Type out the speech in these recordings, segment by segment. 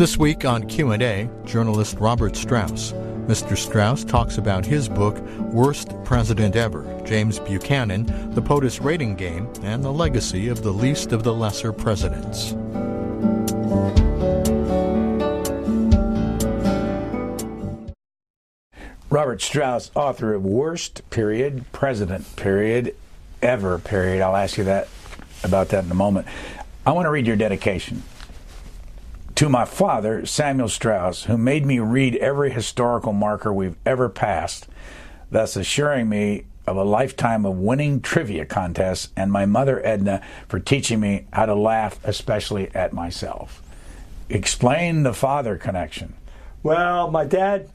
This week on Q&A, journalist Robert Strauss. Mr. Strauss talks about his book Worst President Ever: James Buchanan, the POTUS rating game, and the legacy of the least of the lesser presidents. Robert Strauss, author of Worst Period, President Period, Ever Period. I'll ask you that about that in a moment. I want to read your dedication to my father, Samuel Strauss, who made me read every historical marker we've ever passed, thus assuring me of a lifetime of winning trivia contests, and my mother, Edna, for teaching me how to laugh, especially at myself. Explain the father connection. Well, my dad,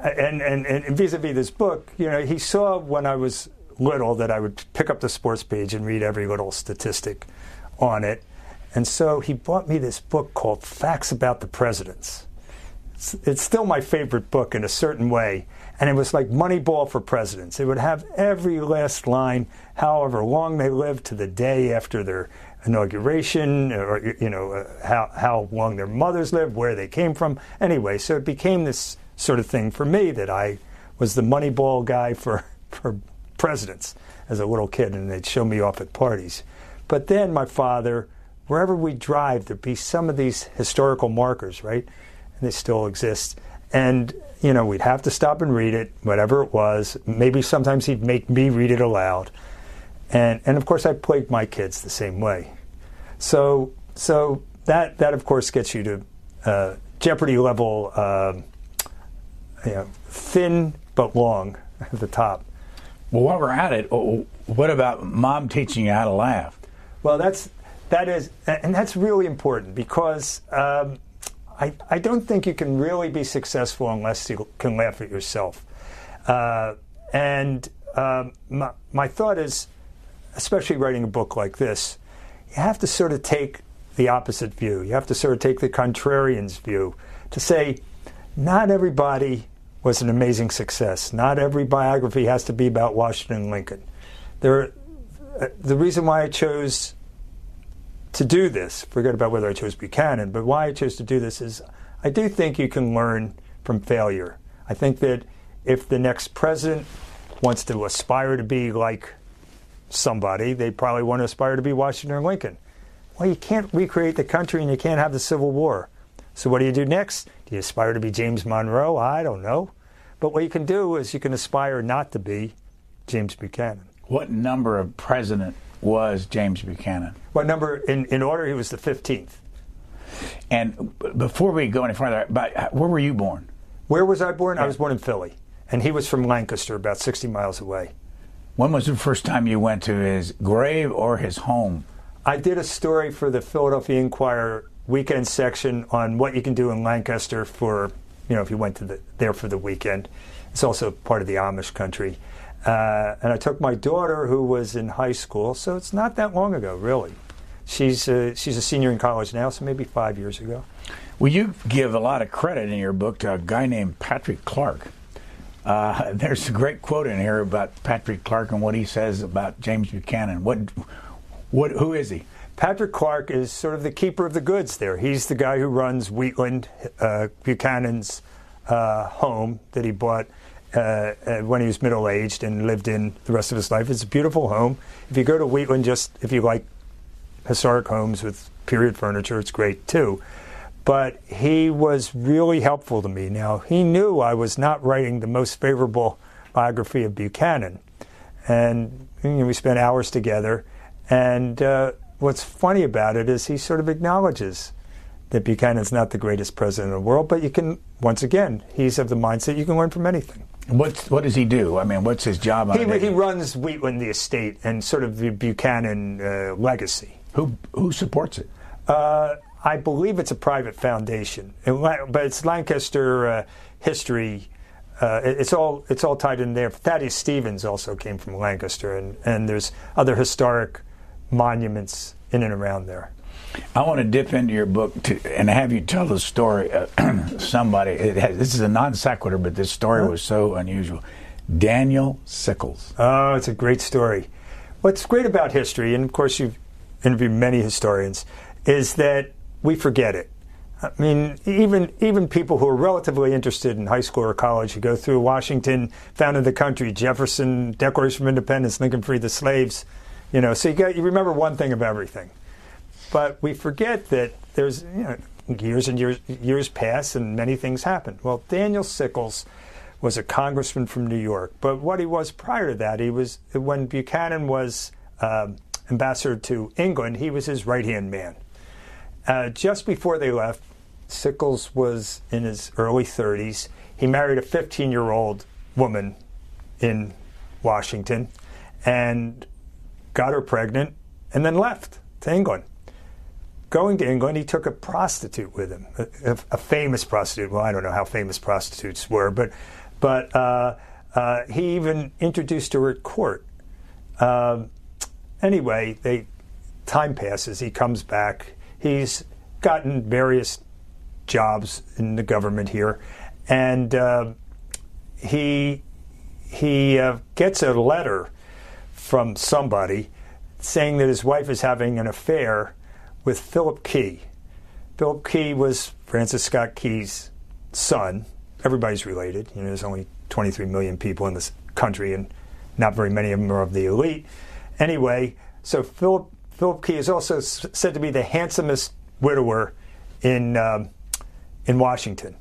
and, and, and vis-a-vis this book, you know, he saw when I was little that I would pick up the sports page and read every little statistic on it. And so he bought me this book called Facts About the Presidents. It's, it's, still my favorite book in a certain way. And it was like Moneyball for presidents. It would have every last line, however long they lived, to the day after their inauguration, or you know uh, how how long their mothers lived, where they came from. Anyway, so it became this sort of thing for me that I was the Moneyball guy for for presidents as a little kid, and they'd show me off at parties. But then my father wherever we drive, there'd be some of these historical markers, right? And they still exist. And, you know, we'd have to stop and read it, whatever it was. Maybe sometimes he'd make me read it aloud. And, and of course, I plagued my kids the same way. So, so that, that, of course, gets you to uh, Jeopardy level, uh, you know, thin but long at the top. Well, while we're at it, what about mom teaching you how to laugh? Well, that's that is, and that's really important because um, I, I don't think you can really be successful unless you can laugh at yourself. Uh, and um, my, my thought is, especially writing a book like this, you have to sort of take the opposite view. You have to sort of take the contrarian's view to say, not everybody was an amazing success. Not every biography has to be about Washington Lincoln. There, uh, the reason why I chose to do this, forget about whether I chose Buchanan, but why I chose to do this is I do think you can learn from failure. I think that if the next president wants to aspire to be like somebody, they probably want to aspire to be Washington or Lincoln. Well, you can't recreate the country and you can't have the Civil War. So what do you do next? Do you aspire to be James Monroe? I don't know. But what you can do is you can aspire not to be James Buchanan. What number of president was James Buchanan. What number in, in order? He was the 15th. And before we go any further, but uh, where were you born? Where was I born? I was born in Philly, and he was from Lancaster, about 60 miles away. When was the first time you went to his grave or his home? I did a story for the Philadelphia Inquirer weekend section on what you can do in Lancaster for, you know, if you went to the, there for the weekend. It's also part of the Amish country. Uh, and I took my daughter, who was in high school, so it's not that long ago, really. She's a, she's a senior in college now, so maybe five years ago. Well, you give a lot of credit in your book to a guy named Patrick Clark. Uh, there's a great quote in here about Patrick Clark and what he says about James Buchanan. What, what, who is he? Patrick Clark is sort of the keeper of the goods there. He's the guy who runs Wheatland, uh, Buchanan's uh, home that he bought uh, uh, when he was middle aged and lived in the rest of his life. It's a beautiful home. If you go to Wheatland, just if you like historic homes with period furniture, it's great too. But he was really helpful to me. Now, he knew I was not writing the most favorable biography of Buchanan. And you know, we spent hours together. And uh, what's funny about it is he sort of acknowledges that Buchanan's not the greatest president in the world, but you can, once again, he's of the mindset you can learn from anything. What what does he do? I mean, what's his job? he, he runs Wheatland, the estate, and sort of the Buchanan uh, legacy. Who who supports it? Uh, I believe it's a private foundation, but it's Lancaster uh, history. Uh, it's all it's all tied in there. Thaddeus Stevens also came from Lancaster, and, and there's other historic monuments in and around there. I want to dip into your book to, and have you tell the story. Uh, of somebody, has, this is a non sequitur, but this story huh? was so unusual. Daniel Sickles. Oh, it's a great story. What's great about history, and of course you've interviewed many historians, is that we forget it. I mean, even even people who are relatively interested in high school or college who go through Washington, founded the country, Jefferson, Declaration of Independence, Lincoln freed the slaves. You know, so you got you remember one thing of everything, but we forget that there's you know years and years years pass and many things happen. Well, Daniel Sickles was a congressman from New York, but what he was prior to that, he was when Buchanan was uh, ambassador to England, he was his right hand man. Uh, just before they left, Sickles was in his early 30s. He married a 15 year old woman in Washington and got her pregnant and then left to England. Going to England, he took a prostitute with him, a, a famous prostitute. Well, I don't know how famous prostitutes were, but, but uh, uh, he even introduced her at court. Um, anyway, they, time passes. He comes back. He's gotten various jobs in the government here, and uh, he he uh, gets a letter from somebody saying that his wife is having an affair with Philip Key. Philip Key was Francis Scott Key's son. Everybody's related. You know, there's only 23 million people in this country, and not very many of them are of the elite. Anyway, so Philip Philip Key is also said to be the handsomest widower in um, in Washington.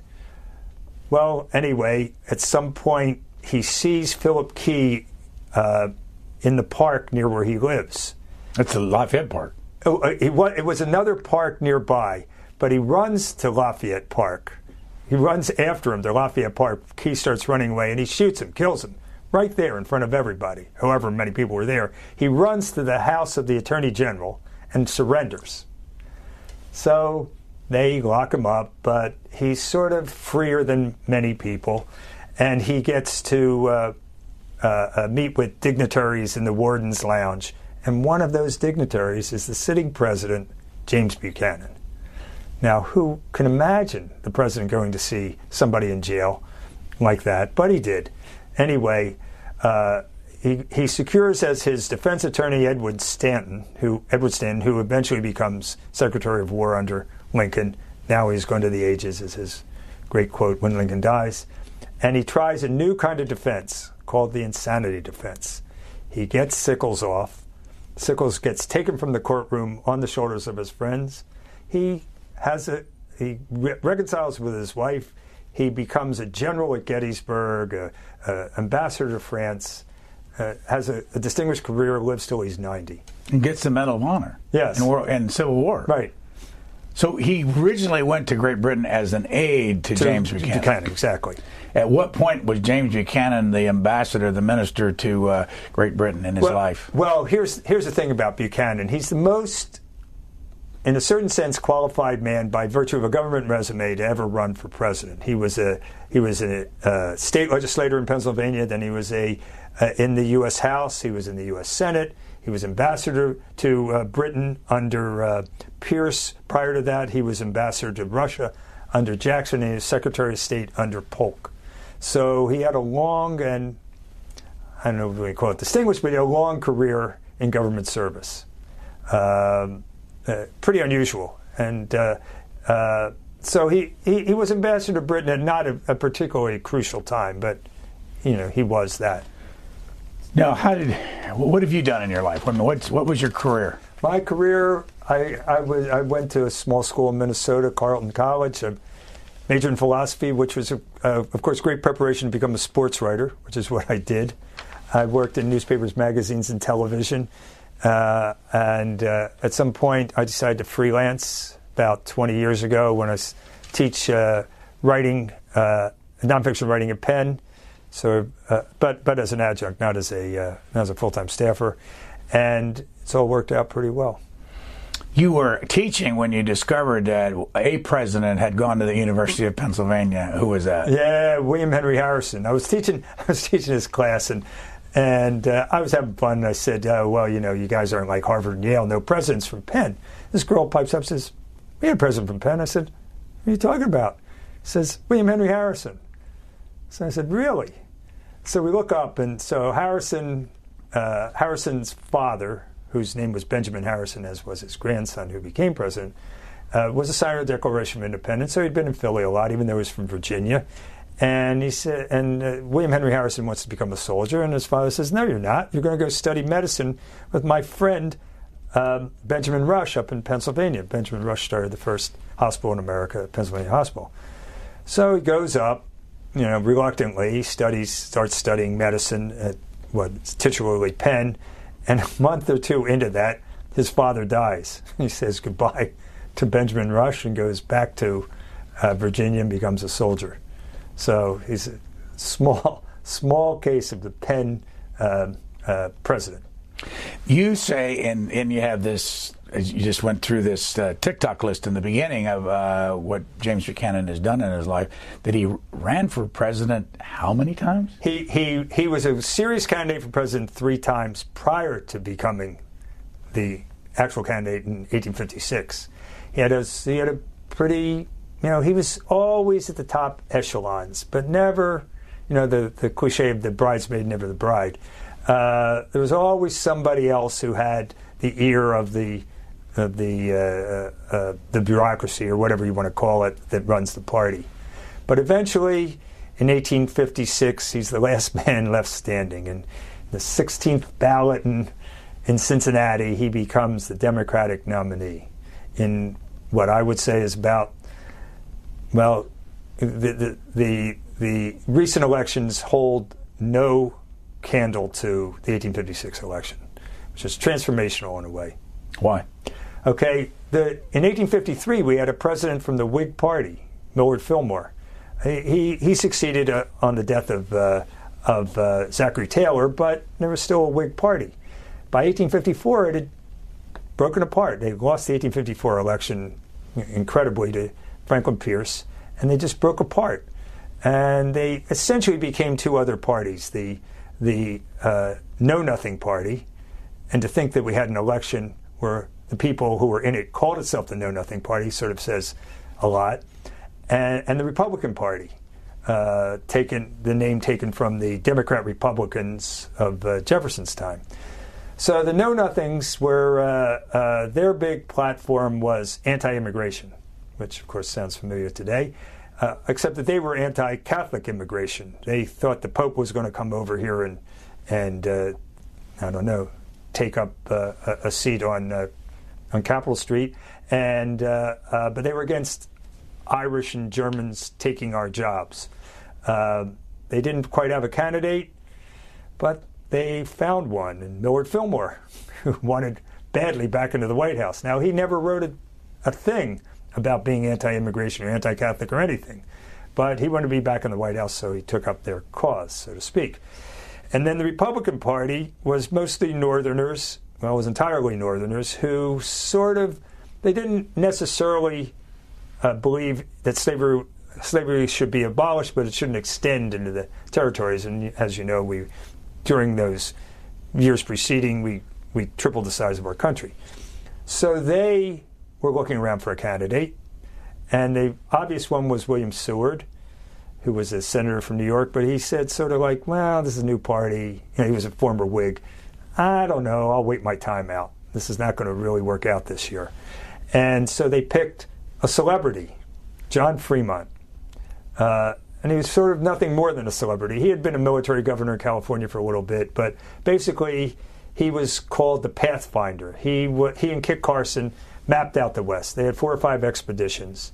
Well, anyway, at some point he sees Philip Key uh, in the park near where he lives. That's the Lafayette Park. Oh, uh, it, was, another park nearby, but he runs to Lafayette Park. He runs after him to Lafayette Park. He starts running away, and he shoots him, kills him, right there in front of everybody, however many people were there. He runs to the house of the Attorney General and surrenders. So they lock him up, but he's sort of freer than many people, and he gets to uh, uh, uh, meet with dignitaries in the warden's lounge. And one of those dignitaries is the sitting president, James Buchanan. Now, who can imagine the president going to see somebody in jail like that? But he did. Anyway, uh, he, he secures as his defense attorney Edward Stanton, who Edward Stanton, who eventually becomes Secretary of War under Lincoln. Now he's going to the ages, is his great quote when Lincoln dies. And he tries a new kind of defense called the insanity defense. He gets Sickles off. Sickles gets taken from the courtroom on the shoulders of his friends. He has a he re- reconciles with his wife. He becomes a general at Gettysburg, a, a ambassador to France, uh, has a, a, distinguished career, lives till he's 90. And gets the Medal of Honor. Yes. In, war, in Civil War. Right. So he originally went to Great Britain as an aide to, to James Buchanan. Buchanan. Exactly. At what point was James Buchanan the ambassador, the minister to uh, Great Britain in his well, life? Well, here's here's the thing about Buchanan. He's the most, in a certain sense, qualified man by virtue of a government resume to ever run for president. He was a he was a, a state legislator in Pennsylvania. Then he was a uh, in the U.S. House. He was in the U.S. Senate. He was ambassador to uh, Britain under uh, Pierce. Prior to that, he was ambassador to Russia under Jackson and he was Secretary of State under Polk. So he had a long and I don't know if we call it distinguished, but a long career in government service. Um, uh, pretty unusual. And uh, uh, so he, he, he, was ambassador to Britain at not a, a particularly crucial time, but you know he was that. Now, how did what have you done in your life? What what was your career? My career, I I, was, I went to a small school in Minnesota, Carleton College. I majored in philosophy, which was, uh, of course, great preparation to become a sports writer, which is what I did. I worked in newspapers, magazines, and television. Uh, and uh, at some point, I decided to freelance about 20 years ago when I teach uh, writing, uh, nonfiction writing at Penn. So, uh, but but as an adjunct, not as a not as a full time staffer, and it's all worked out pretty well. You were teaching when you discovered that a president had gone to the University of Pennsylvania. Who was that? Yeah, William Henry Harrison. I was teaching I was teaching his class and. And uh, I was having fun. I said, oh, "Well, you know, you guys aren't like Harvard and Yale. No presidents from Penn." This girl pipes up, says, "We had a president from Penn." I said, "What are you talking about?" says, "William Henry Harrison." So I said, "Really?" So we look up, and so Harrison, uh, Harrison's father, whose name was Benjamin Harrison, as was his grandson who became president, uh, was a signer of the Declaration of Independence, so he'd been in Philly a lot, even though he was from Virginia. And he said, and uh, William Henry Harrison wants to become a soldier, and his father says, "No, you're not. You're going to go study medicine with my friend um, Benjamin Rush up in Pennsylvania. Benjamin Rush started the first hospital in America, Pennsylvania Hospital. So he goes up, you know, reluctantly. Studies, starts studying medicine at what titularly Penn, and a month or two into that, his father dies. He says goodbye to Benjamin Rush and goes back to uh, Virginia and becomes a soldier. So he's a small, small case of the Penn uh, uh, president. You say, and, and you have this, you just went through this uh, TikTok list in the beginning of uh, what James Buchanan has done in his life, that he ran for president how many times? He, he, he was a serious candidate for president three times prior to becoming the actual candidate in 1856. He had a, he had a pretty, you know, he was always at the top echelons, but never, you know, the, the cliche of the bridesmaid, never the bride. Uh, there was always somebody else who had the ear of the of the uh, uh, the bureaucracy or whatever you want to call it that runs the party. But eventually, in 1856, he's the last man left standing. And the 16th ballot in in Cincinnati, he becomes the Democratic nominee in what I would say is about well, the the the, the recent elections hold no candle to the 1856 election, which is transformational in a way. Why? Okay, the, in 1853 we had a president from the Whig Party, Millard Fillmore. He, he, he succeeded uh, on the death of, uh, of uh, Zachary Taylor, but there was still a Whig Party. By 1854, it had broken apart. They lost the 1854 election incredibly to Franklin Pierce, and they just broke apart. And they essentially became two other parties the the uh, Know Nothing Party, and to think that we had an election where the people who were in it called itself the Know Nothing Party sort of says a lot, and, and the Republican Party, uh, taken the name taken from the Democrat Republicans of uh, Jefferson's time. So the Know Nothings were uh, uh, their big platform was anti-immigration, which of course sounds familiar today uh, except that they were anti-Catholic immigration. They thought the Pope was going to come over here and and uh, I don't know take up uh, a, seat on uh, on Capitol Street, and uh, but they were against Irish and Germans taking our jobs. they didn't quite have a candidate, but they found one, and Millard Fillmore, who wanted badly back into the White House. Now he never wrote a, a thing about being anti immigration or anti Catholic or anything. But he wanted to be back in the White House, so he took up their cause, so to speak. And then the Republican Party was mostly Northerners, well, it was entirely Northerners, who sort of, they didn't necessarily uh, believe that slavery, slavery should be abolished, but it shouldn't extend into the territories. And as you know, we, during those years preceding, we, we tripled the size of our country. So they were looking around for a candidate. And the obvious one was William Seward, who was a senator from New York, but he said sort of like, well, this is a new party. You know, he was a former Whig. I don't know. I'll wait my time out. This is not going to really work out this year. And so they picked a celebrity, John Fremont. Uh, and he was sort of nothing more than a celebrity. He had been a military governor in California for a little bit, but basically he was called the Pathfinder. He, he and Kit Carson mapped out the West. They had four or five expeditions.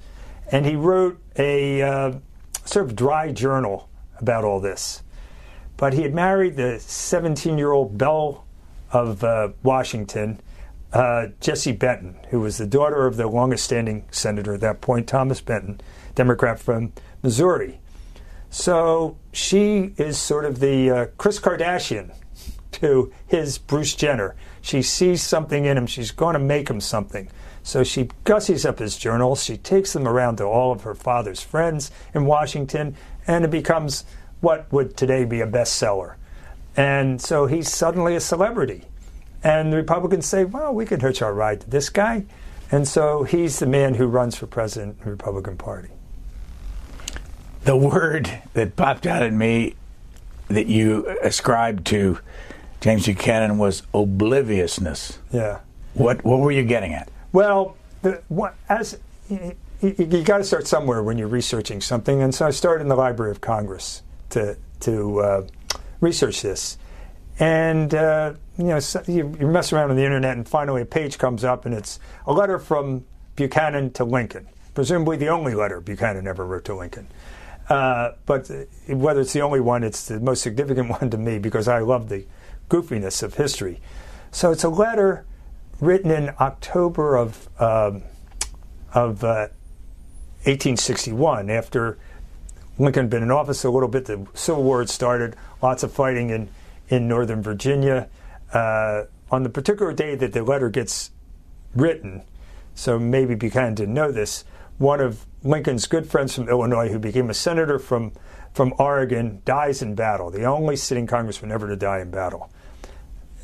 And he wrote a uh, sort of dry journal about all this. But he had married the 17 year old Belle of uh, Washington, uh, Jessie Benton, who was the daughter of the longest standing senator at that point, Thomas Benton, Democrat from Missouri. So she is sort of the uh, Kris Kardashian to his Bruce Jenner. She sees something in him, she's going to make him something. So she gussies up his journals. She takes them around to all of her father's friends in Washington, and it becomes what would today be a bestseller. And so he's suddenly a celebrity. And the Republicans say, well, we could hitch our ride to this guy. And so he's the man who runs for president of the Republican Party. The word that popped out at me that you ascribed to James Buchanan was obliviousness. Yeah. What what were you getting at? Well, the, what, as you, you got to start somewhere when you're researching something. And so I started in the Library of Congress to to uh, research this. And uh, you know, so you, you mess around on the internet, and finally a page comes up, and it's a letter from Buchanan to Lincoln, presumably the only letter Buchanan ever wrote to Lincoln. Uh, but whether it's the only one, it's the most significant one to me because I love the goofiness of history. So it's a letter written in October of um, of uh, 1861, after Lincoln had been in office a little bit, the Civil War had started, lots of fighting in in Northern Virginia. Uh, on the particular day that the letter gets written, so maybe Buchanan didn't know this, one of Lincoln's good friends from Illinois, who became a senator from, from Oregon, dies in battle, the only sitting congressman ever to die in battle.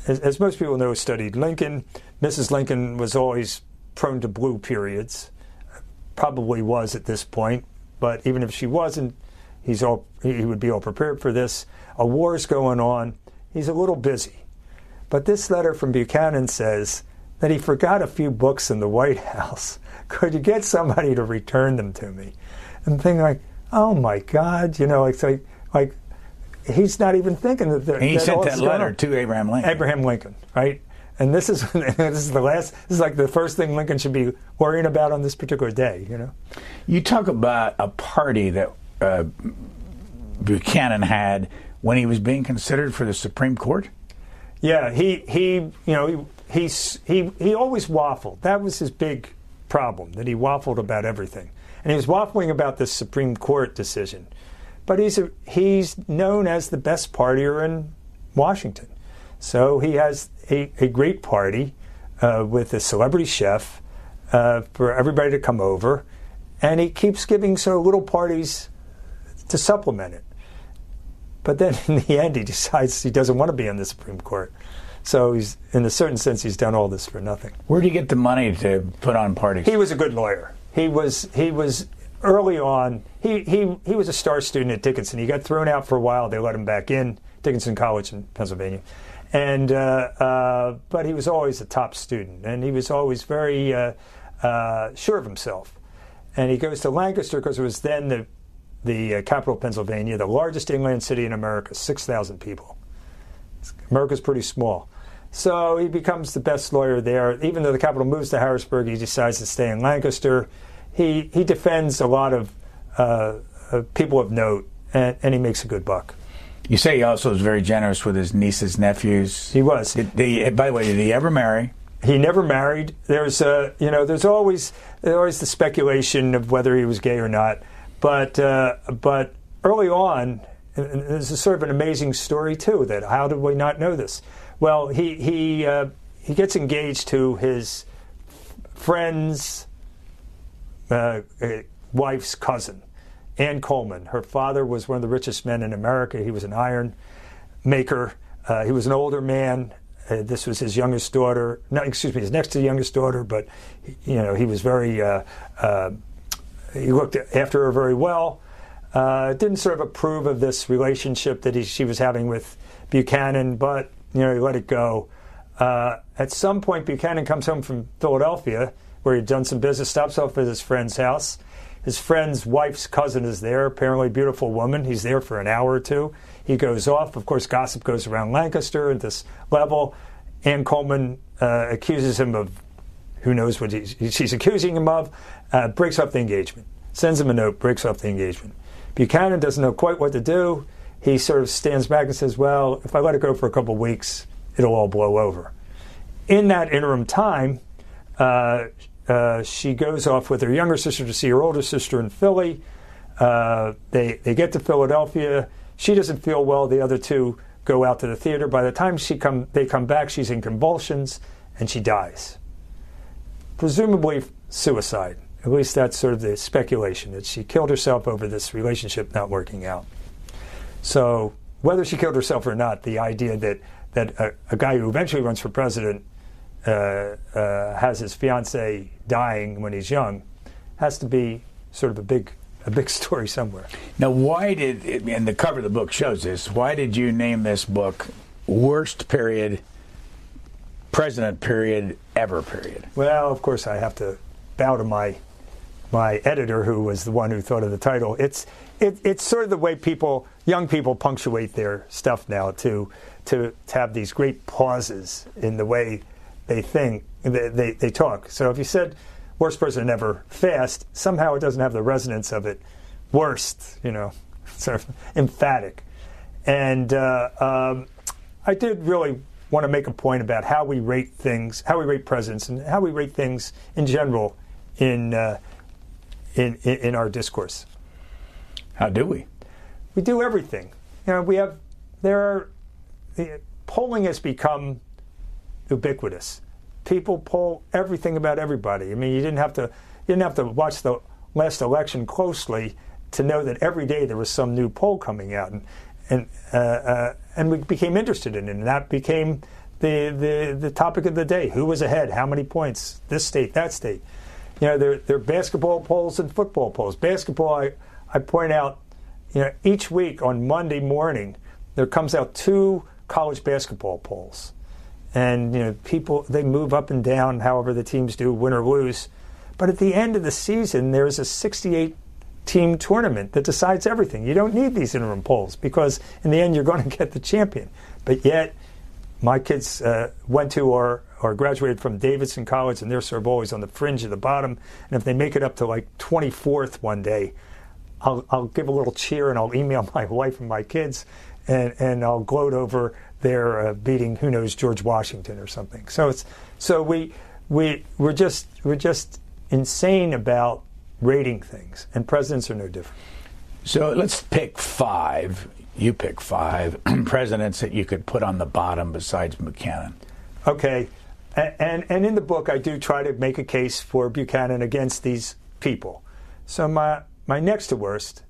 As, as most people know, studied Lincoln. Mrs. Lincoln was always prone to blue periods, probably was at this point, but even if she wasn't, he's all, he would be all prepared for this. A war's going on. He's a little busy. But this letter from Buchanan says that he forgot a few books in the White House. Could you get somebody to return them to me? And think like, oh my God, you know, like like, like he's not even thinking that. He that sent that letter to Abraham Lincoln. Abraham Lincoln, right? And this is this is the last. This is like the first thing Lincoln should be worrying about on this particular day. You know, You talk about a party that uh, Buchanan had when he was being considered for the Supreme Court. yeah. He he you know he he's, he he always waffled. That was his big problem that he waffled about everything, and he was waffling about this Supreme Court decision. But he's a, he's known as the best partier in Washington, so he has a, a great party uh, with a celebrity chef uh, for everybody to come over, and he keeps giving so little parties to supplement it. But then in the end, he decides he doesn't want to be on the Supreme Court. So he's, in a certain sense, he's done all this for nothing. Where do you get the money to put on parties? He was a good lawyer. He was he was early on. He he he was a star student at Dickinson. He got thrown out for a while. They let him back in Dickinson College in Pennsylvania, and uh, uh, but he was always a top student, and he was always very uh, sure of himself. And he goes to Lancaster because it was then the the capital of Pennsylvania, the largest inland city in America, six thousand people. America's pretty small. So he becomes the best lawyer there. Even though the capital moves to Harrisburg, he decides to stay in Lancaster. He he defends a lot of uh, uh, people of note, and, and he makes a good buck. You say he also was very generous with his nieces, nephews. He was. Did, did he, by the way, did he ever marry? He never married. There's uh, you know there's always there's always the speculation of whether he was gay or not. But uh, but early on, and this is sort of an amazing story too. That how did we not know this? Well, he he uh, he gets engaged to his friend's uh, uh, wife's cousin, Ann Coleman. Her father was one of the richest men in America. He was an iron maker. Uh, he was an older man. Uh, this was his youngest daughter. No, excuse me, his next to youngest daughter. But you know, he was very. Uh, uh, he looked after her very well. Uh, didn't sort of approve of this relationship that he, she was having with Buchanan, but you know, he let it go. Uh, at some point, Buchanan comes home from Philadelphia, where he'd done some business, stops off at his friend's house. His friend's wife's cousin is there, apparently beautiful woman. He's there for an hour or two. He goes off. Of course, gossip goes around Lancaster at this level. Ann Coleman uh, accuses him of who knows what he, she's accusing him of, uh, breaks off the engagement, sends him a note, breaks off the engagement. Buchanan doesn't know quite what to do. He sort of stands back and says, Well, if I let it go for a couple weeks, it'll all blow over. In that interim time, uh, uh, she goes off with her younger sister to see her older sister in Philly. Uh, they, they get to Philadelphia. She doesn't feel well. The other two go out to the theater. By the time she come, they come back, she's in convulsions and she dies. Presumably suicide. At least that's sort of the speculation that she killed herself over this relationship not working out. So whether she killed herself or not, the idea that that a, a guy who eventually runs for president uh, uh, has his fiancee dying when he's young has to be sort of a big a big story somewhere. Now, why did, and the cover of the book shows this, why did you name this book Worst Period, President Period, Ever Period? Well, of course, I have to bow to my my editor, who was the one who thought of the title. It's it, it's sort of the way people, young people, punctuate their stuff now to to, to have these great pauses in the way they think they, they, they talk. So if you said worst person ever fast, somehow it doesn't have the resonance of it worst, you know, sort of emphatic. And uh, um, I did really want to make a point about how we rate things, how we rate presidents, and how we rate things in general in uh, in, in, in our discourse. How do we? We do everything. You know, we have there are the, polling has become ubiquitous. People poll everything about everybody. I mean, you didn't have to you didn't have to watch the last election closely to know that every day there was some new poll coming out, and and uh, uh, and we became interested in it, and that became the, the the topic of the day. Who was ahead? How many points? This state, that state. You know, there there are basketball polls and football polls. Basketball, I I point out, you know, each week on Monday morning there comes out two college basketball polls, and you know people they move up and down however the teams do, win or lose. But at the end of the season, there's a 68 team tournament that decides everything. You don't need these interim polls because in the end you're going to get the champion. But yet, my kids uh, went to or or graduated from Davidson College, and they're sort of always on the fringe of the bottom. And if they make it up to like 24th one day, I'll, I'll give a little cheer and I'll email my wife and my kids, and, and I'll gloat over their uh, beating who knows George Washington or something. So it's so we we we're just we're just insane about rating things, and presidents are no different. So let's pick five. You pick five presidents that you could put on the bottom besides Buchanan. Okay, and and in the book I do try to make a case for Buchanan against these people. So my my next to worst,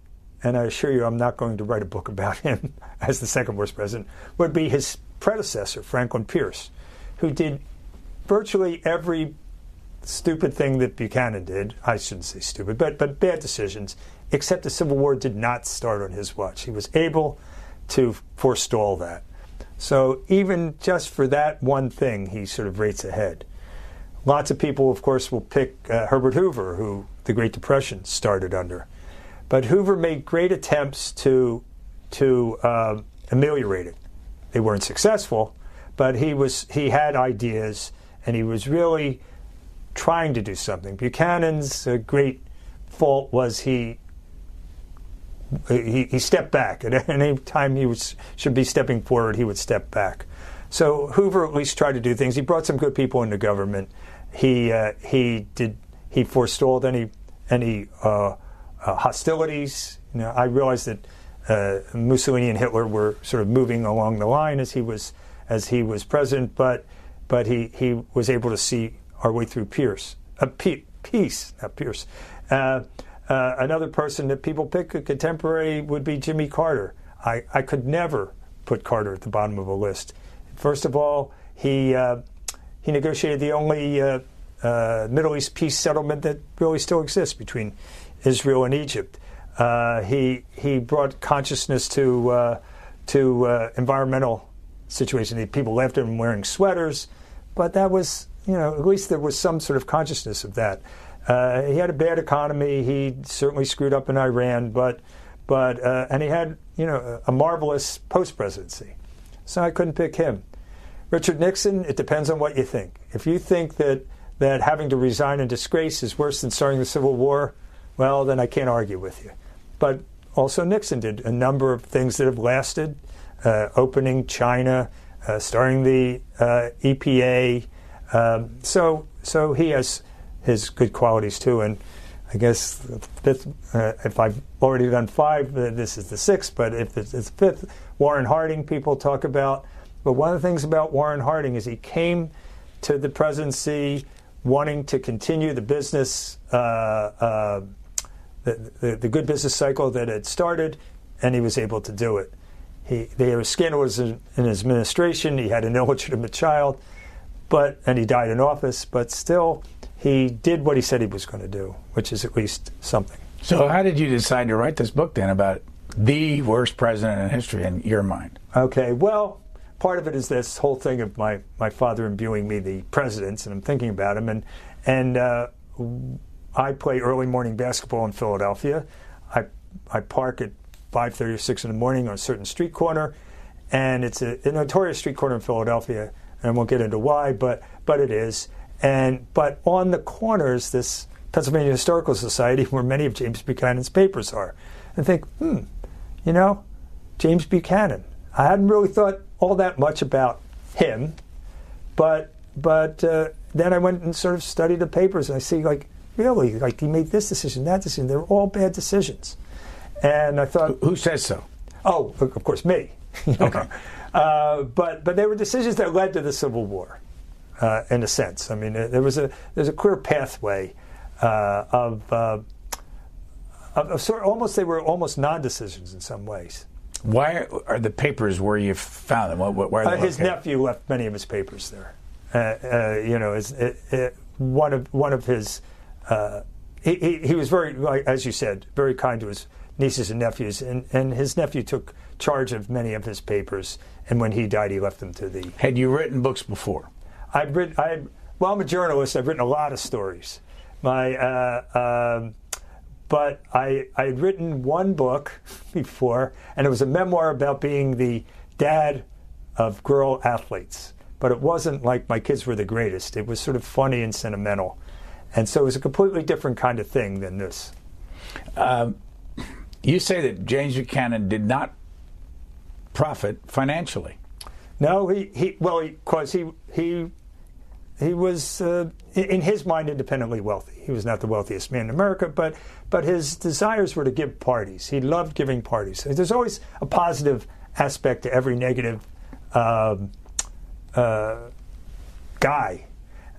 and I assure you I'm not going to write a book about him as the second worst president, would be his predecessor Franklin Pierce, who did virtually every stupid thing that Buchanan did. I shouldn't say stupid, but but bad decisions. Except the Civil War did not start on his watch. He was able to forestall that. So even just for that one thing, he sort of rates ahead. Lots of people, of course, will pick uh, Herbert Hoover, who the Great Depression started under. But Hoover made great attempts to to uh, ameliorate it. They weren't successful, but he was he had ideas, and he was really trying to do something. Buchanan's uh, great fault was he, he he stepped back. At any time he was should be stepping forward, he would step back. So Hoover at least tried to do things. He brought some good people into government. He uh, he did he forestalled any any uh, hostilities. You know, I realized that uh, Mussolini and Hitler were sort of moving along the line as he was as he was president, but but he, he was able to see our way through Pierce. Uh, P- peace, not Pierce. Uh, uh, another person that people pick, a contemporary, would be Jimmy Carter. I, I could never put Carter at the bottom of a list. First of all, he, uh, he negotiated the only uh, uh, Middle East peace settlement that really still exists between Israel and Egypt. he, he brought consciousness to, to environmental situations. People left him wearing sweaters, but that was you know, at least there was some sort of consciousness of that. Uh, he had a bad economy. He certainly screwed up in Iran, but but uh, and he had you know a marvelous post presidency. So I couldn't pick him. Richard Nixon. It depends on what you think. If you think that that having to resign in disgrace is worse than starting the Civil War, well, then I can't argue with you. But also Nixon did a number of things that have lasted, uh, opening China, uh, starting the uh, EPA. Um, so so he has his good qualities too, and I guess fifth, uh, if I've already done five, uh, this is the sixth. But if it's, it's fifth, Warren Harding, people talk about. But one of the things about Warren Harding is he came to the presidency wanting to continue the business, uh, uh the, the, the, good business cycle that had started, and he was able to do it. He, there was scandals in, in his administration. He had an illegitimate child but and he died in office, but still he did what he said he was going to do, which is at least something. So, how did you decide to write this book then about the worst president in history in your mind? Okay, well, part of it is this whole thing of my, my father imbuing me the presidents, and I'm thinking about him, and and uh, I play early morning basketball in Philadelphia. I I park at 5:30 or 6 in the morning on a certain street corner, and it's a, a notorious street corner in Philadelphia. And I won't get into why, but but it is. And but on the corners, this Pennsylvania Historical Society, where many of James Buchanan's papers are, and think, hmm, you know, James Buchanan. I hadn't really thought all that much about him, but but uh, then I went and sort of studied the papers, and I see like really like he made this decision, that decision. They're all bad decisions, and I thought, Who says so? oh, of course, me. Okay. Uh, but but they were decisions that led to the Civil War, uh, in a sense. I mean, there was a there's a clear pathway uh, of, uh, of, of sort almost they were almost non-decisions in some ways. Why are the papers where you found them? What, where are Uh, his nephew left many of his papers there. Uh, uh, you know, his, uh, uh, one of one of his. Uh, he, he, he was very, as you said, very kind to his nieces and nephews, and, and his nephew took charge of many of his papers. And when he died, he left them to the. Had you written books before? I'd written. I well, I'm a journalist. I've written a lot of stories. My, uh, um, but I I had written one book before, and it was a memoir about being the dad of girl athletes. But it wasn't like my kids were the greatest. It was sort of funny and sentimental, and so it was a completely different kind of thing than this. You say that James Buchanan did not profit financially. No, he, he well, because he, he he was uh, in his mind independently wealthy. He was not the wealthiest man in America, but but his desires were to give parties. He loved giving parties. There's always a positive aspect to every negative um, uh, guy,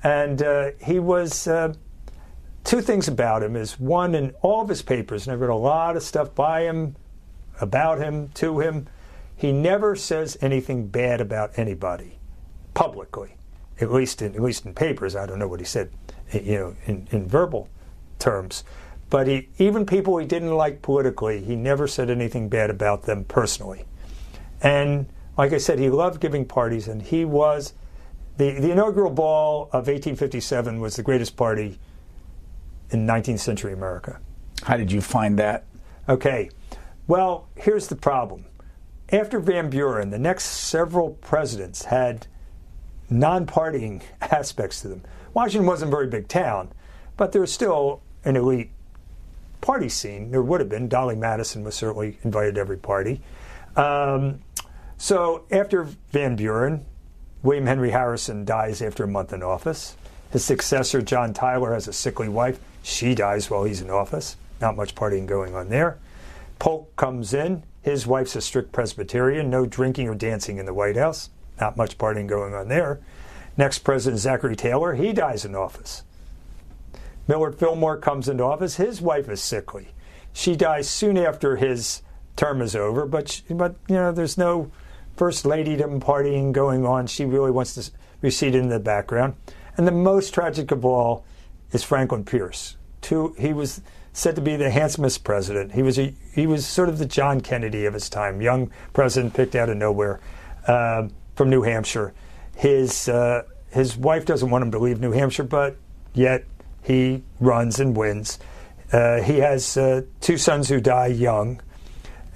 and uh, he was. Two things about him is one in all of his papers, and I've read a lot of stuff by him, about him, to him. He never says anything bad about anybody publicly, at least in at least in papers. I don't know what he said, eh, you know, in, in verbal terms. But he, even people he didn't like politically, he never said anything bad about them personally. And like I said, he loved giving parties, and he was the, the inaugural ball of 1857 was the greatest party in 19th century America. How did you find that? Okay, well, here's the problem. After Van Buren, the next several presidents had non partying aspects to them. Washington wasn't a very big town, but there was still an elite party scene. There would have been. Dolley Madison was certainly invited to every party. Um, so after Van Buren, William Henry Harrison dies after a month in office. His successor, John Tyler, has a sickly wife. She dies while he's in office. Not much partying going on there. Polk comes in. His wife's a strict Presbyterian. No drinking or dancing in the White House. Not much partying going on there. Next president, Zachary Taylor. He dies in office. Millard Fillmore comes into office. His wife is sickly. She dies soon after his term is over, but she, but you know there's no first ladydom partying going on. She really wants to recede into the background. And the most tragic of all is Franklin Pierce. Two, he was said to be the handsomest president. He was a, he was sort of the John Kennedy of his time, young president picked out of nowhere uh, from New Hampshire. His uh, his wife doesn't want him to leave New Hampshire, but yet he runs and wins. Uh, he has uh, two sons who die young,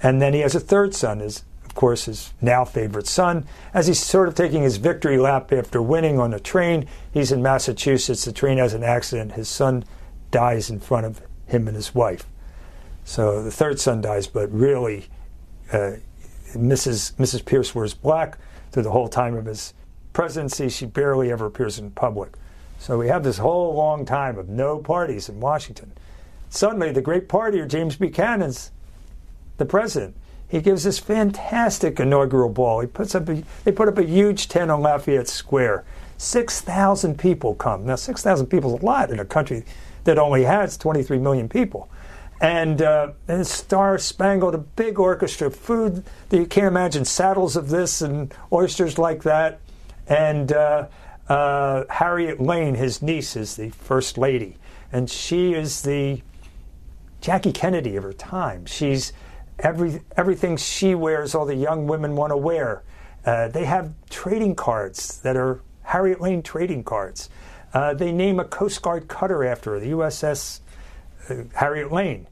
and then he has a third son, his, of course, his now favorite son. As he's sort of taking his victory lap after winning on a train, he's in Massachusetts. The train has an accident. His son dies in front of him and his wife. So the third son dies, but really, uh, Mrs. Mrs. Pierce wears black through the whole time of his presidency. She barely ever appears in public. So we have this whole long time of no parties in Washington. Suddenly, the great partier, James Buchanan's the president. He gives this fantastic inaugural ball. He puts up a, they put up a huge tent on Lafayette Square. Six thousand people come. Now, six thousand people is a lot in a country that only has 23 million people. And, uh, and Star Spangled, a big orchestra, food that you can't imagine, saddles of this and oysters like that. And uh, uh, Harriet Lane, his niece, is the first lady. And she is the Jackie Kennedy of her time. She's every, everything she wears, all the young women want to wear. Uh, they have trading cards that are Harriet Lane trading cards. Uh, they name a Coast Guard cutter after her, the USS Harriet Lane.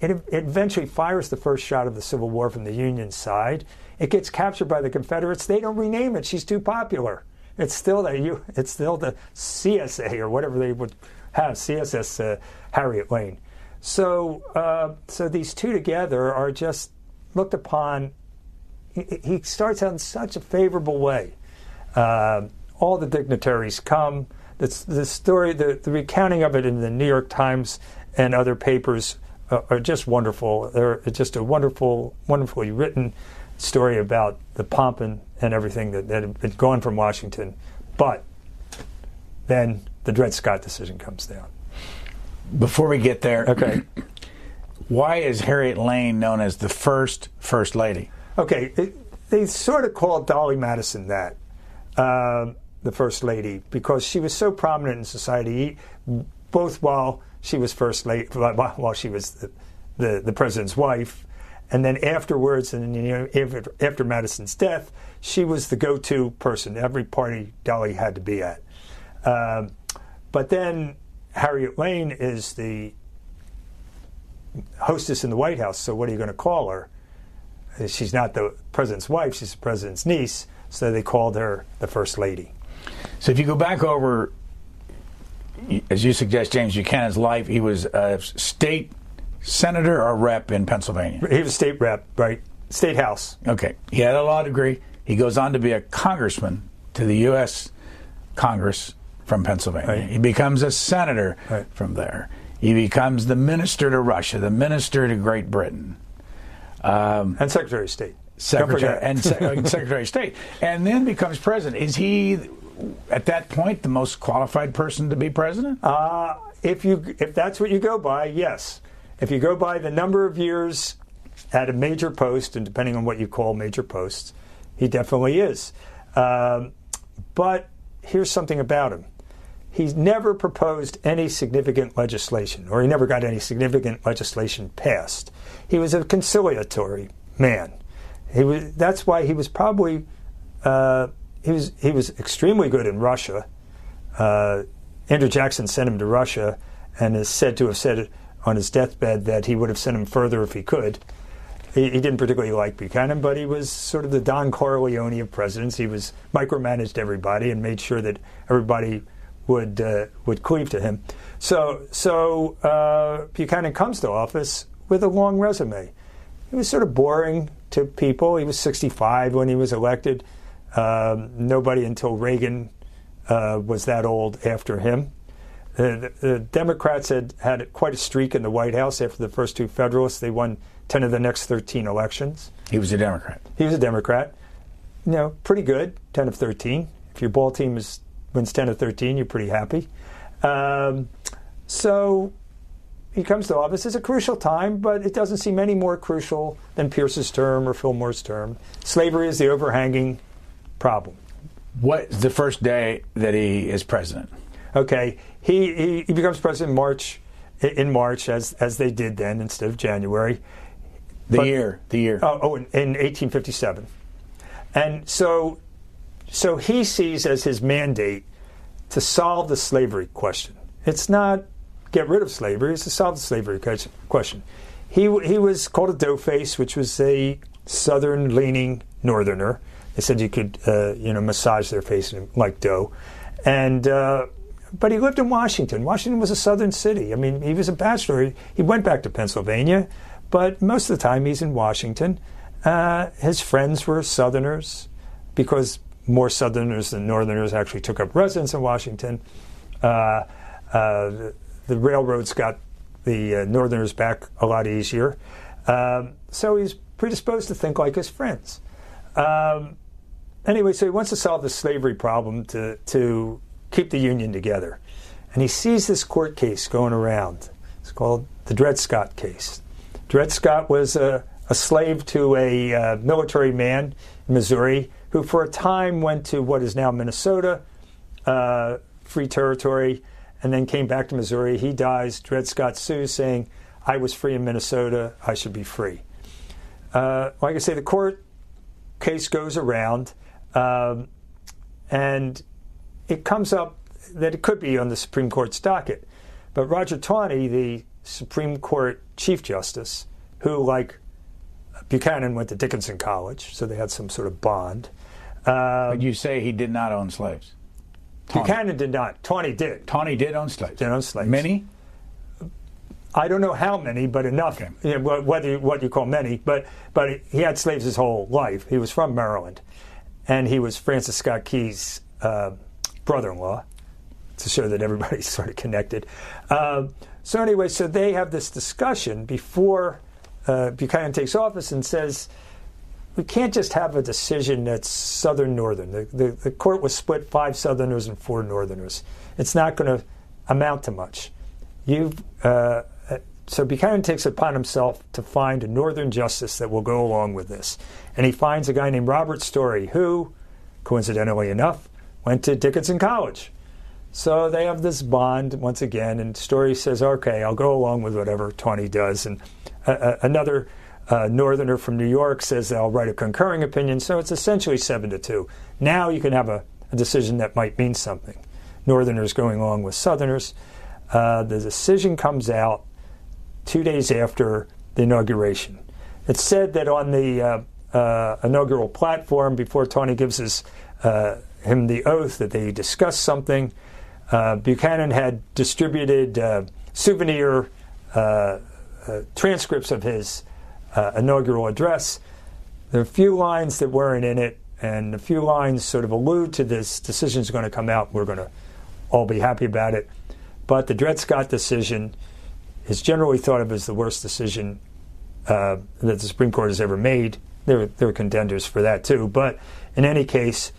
It, it eventually fires the first shot of the Civil War from the Union side. It gets captured by the Confederates. They don't rename it. She's too popular. It's still the it's still the CSA or whatever they would have CSS uh, Harriet Lane. So uh, so these two together are just looked upon. He, he starts out in such a favorable way. Uh, all the dignitaries come. The, the story, the, the recounting of it in the New York Times and other papers uh, are just wonderful. They're just a wonderful, wonderfully written story about the pomp and, and everything that, that had been gone from Washington. But then the Dred Scott decision comes down. Before we get there, Okay. why is Harriet Lane known as the first First Lady? Okay, it, they sort of called Dolley Madison that, um, the First Lady, because she was so prominent in society, both while she was First Lady, while she was the, the, the president's wife, and then afterwards, and you know, after, after Madison's death, she was the go-to person. Every party Dolley had to be at. Um, but then Harriet Lane is the hostess in the White House. So what are you going to call her? She's not the president's wife; she's the president's niece. So they called her the first lady. So if you go back over, as you suggest, James Buchanan's life, he was a state senator or rep in Pennsylvania. He was state rep, right? State house. Okay. He had a law degree. He goes on to be a congressman to the U.S. Congress from Pennsylvania. Right. He becomes a senator Right. from there. He becomes the minister to Russia, the minister to Great Britain, and Secretary of State. Secretary and Se- uh, secretary of state, and then becomes president. Is he at that point the most qualified person to be president? Uh, if you if that's what you go by, yes. If you go by the number of years at a major post, and depending on what you call major posts, he definitely is. Um, but here's something about him. He's never proposed any significant legislation, or he never got any significant legislation passed. He was a conciliatory man. He was, that's why he was probably uh, he was he was extremely good in Russia. Uh, Andrew Jackson sent him to Russia, and is said to have said on his deathbed that he would have sent him further if he could. He, he didn't particularly like Buchanan, but he was sort of the Don Corleone of presidents. He was micromanaged everybody and made sure that everybody would uh, would cleave to him. So so uh, Buchanan comes to office with a long resume. He was sort of boring to people. He was 65 when he was elected. Um, nobody until Reagan uh, was that old after him. The, the, the Democrats had had quite a streak in the White House after the first two Federalists. They won 10 of the next 13 elections. He was a Democrat. He was a Democrat. You know, pretty good, 10 of 13. If your ball team is, wins 10 of 13, you're pretty happy. Um, so he comes to office. It's a crucial time, but it doesn't seem any more crucial than Pierce's term or Fillmore's term. Slavery is the overhanging problem. What is the first day that he is president? Okay, he, he, he becomes president in March, in March as as they did then instead of January. The But- year, the year. Oh, oh in, in 1857, and so so he sees as his mandate to solve the slavery question. It's not get rid of slavery; it's to solve the slavery question. He he was called a doughface, which was a southern-leaning northerner. They said you could uh, you know massage their face like dough, and. Uh, but he lived in Washington. Washington was a southern city. I mean, he was a bachelor. He, he went back to Pennsylvania, but most of the time he's in Washington. Uh, his friends were Southerners because more Southerners than Northerners actually took up residence in Washington. Uh, uh, the, the railroads got the uh, Northerners back a lot easier. Um, so he's predisposed to think like his friends. Um, anyway, so he wants to solve the slavery problem to, to keep the Union together. And he sees this court case going around. It's called the Dred Scott case. Dred Scott was a, a slave to a uh, military man in Missouri who, for a time, went to what is now Minnesota, uh, free territory, and then came back to Missouri. He dies. Dred Scott sues, saying, I was free in Minnesota, I should be free. Uh, like I say, the court case goes around, um, and it comes up that it could be on the Supreme Court's docket. But Roger Taney, the Supreme Court Chief Justice who, like Buchanan, went to Dickinson College, so they had some sort of bond. Uh, but you say he did not own slaves. Taney. Buchanan did not. Taney did. Taney did own slaves. Did own slaves. Many. I don't know how many, but enough. Okay. You know, whether what you call many, but but he had slaves his whole life. He was from Maryland, and he was Francis Scott Key's uh, brother-in-law, to show that everybody's sort of connected. Uh, so anyway, so they have this discussion before uh, Buchanan takes office and says, we can't just have a decision that's southern northern. The, the, the court was split five southerners and four northerners. It's not going to amount to much. You've uh, so Buchanan takes upon himself to find a northern justice that will go along with this. And he finds a guy named Robert Story, who, coincidentally enough, went to Dickinson College. So they have this bond once again, and Story says, okay, I'll go along with whatever Taney does. And uh, uh, another uh, northerner from New York says I'll write a concurring opinion. So it's essentially seven to two. Now you can have a, a decision that might mean something. Northerners going along with Southerners. Uh, the decision comes out two days after the inauguration. It's said that on the uh, uh, inaugural platform, before Taney gives his, uh, him the oath that they discussed something, uh, Buchanan had distributed souvenir transcripts of his inaugural address. There are a few lines that weren't in it, and a few lines sort of allude to this decision is going to come out. We're going to all be happy about it. But the Dred Scott decision is generally thought of as the worst decision uh, that the Supreme Court has ever made. There, there are contenders for that too. But in any case,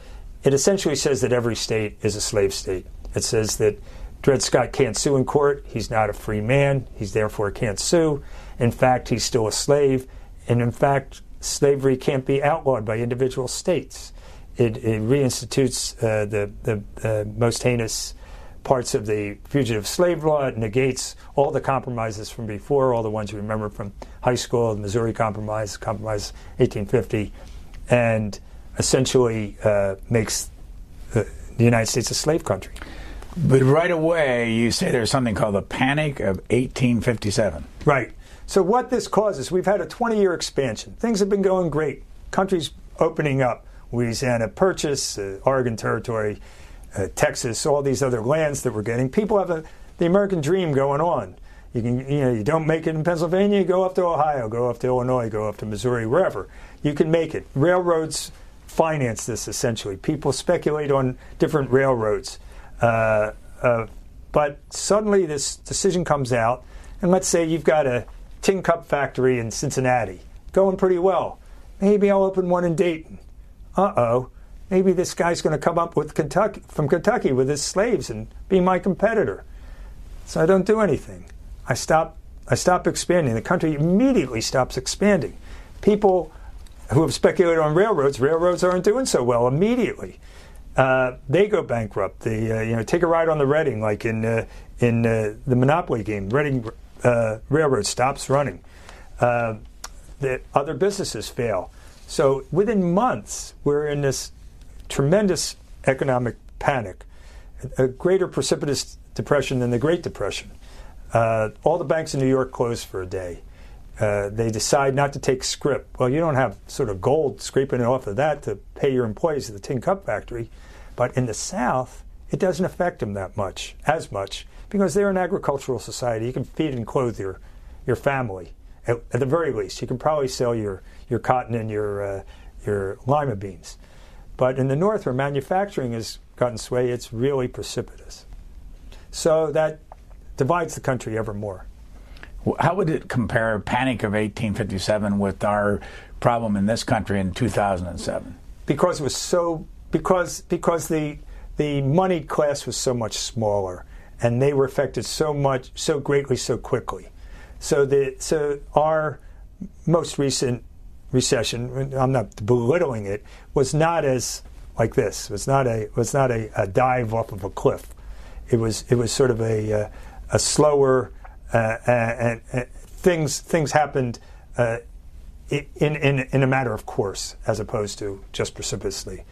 it essentially says that every state is a slave state. It says that Dred Scott can't sue in court. He's not a free man. He's therefore can't sue. In fact, he's still a slave. And in fact, slavery can't be outlawed by individual states. It, it reinstitutes uh, the, the, the most heinous parts of the fugitive slave law. It negates all the compromises from before, all the ones you remember from high school, the Missouri Compromise, Compromise 1850, and essentially uh, makes the, the United States a slave country. But right away, you say there's something called the Panic of 1857. Right. So, what this causes, we've had a 20 year expansion. Things have been going great. Countries opening up. Louisiana Purchase, uh, Oregon Territory, uh, Texas, all these other lands that we're getting. People have a, the American dream going on. You can, you know, you don't make it in Pennsylvania, you go up to Ohio, go up to Illinois, go up to Missouri, wherever. You can make it. Railroads finance this essentially. People speculate on different railroads. Uh, uh, but suddenly this decision comes out, and let's say you've got a tin cup factory in Cincinnati going pretty well. Maybe I'll open one in Dayton. Uh oh maybe this guy's going to come up with Kentucky from Kentucky with his slaves and be my competitor. So I don't do anything. I stop I stop expanding. The country immediately stops expanding. People who have speculated on railroads, railroads aren't doing so well immediately. Uh, they go bankrupt. They uh, you know take a ride on the Reading, like in uh, in uh, the Monopoly game. Reading uh, Railroad stops running. Uh, the other businesses fail. So within months, we're in this tremendous economic panic, a greater precipitous depression than the Great Depression. Uh, all the banks in New York close for a day. Uh, they decide not to take scrip. Well, you don't have sort of gold scraping it off of that to pay your employees at the tin cup factory. But in the South, it doesn't affect them that much, as much, because they're an agricultural society. You can feed and clothe your, your family, at, at the very least. You can probably sell your, your cotton and your, uh, your lima beans. But in the north, where manufacturing has gotten sway, it's really precipitous. So that divides the country ever more. How would it compare Panic of 1857 with our problem in this country in 2007? Because it was so because because the the moneyed class was so much smaller and they were affected so much so greatly so quickly. So the so our most recent recession, I'm not belittling it, was not as like this. It was not a was not a, a dive off of a cliff. It was it was sort of a a, uh, a slower uh, and, and, things things happened uh, in, in in a matter of course as opposed to just precipitously.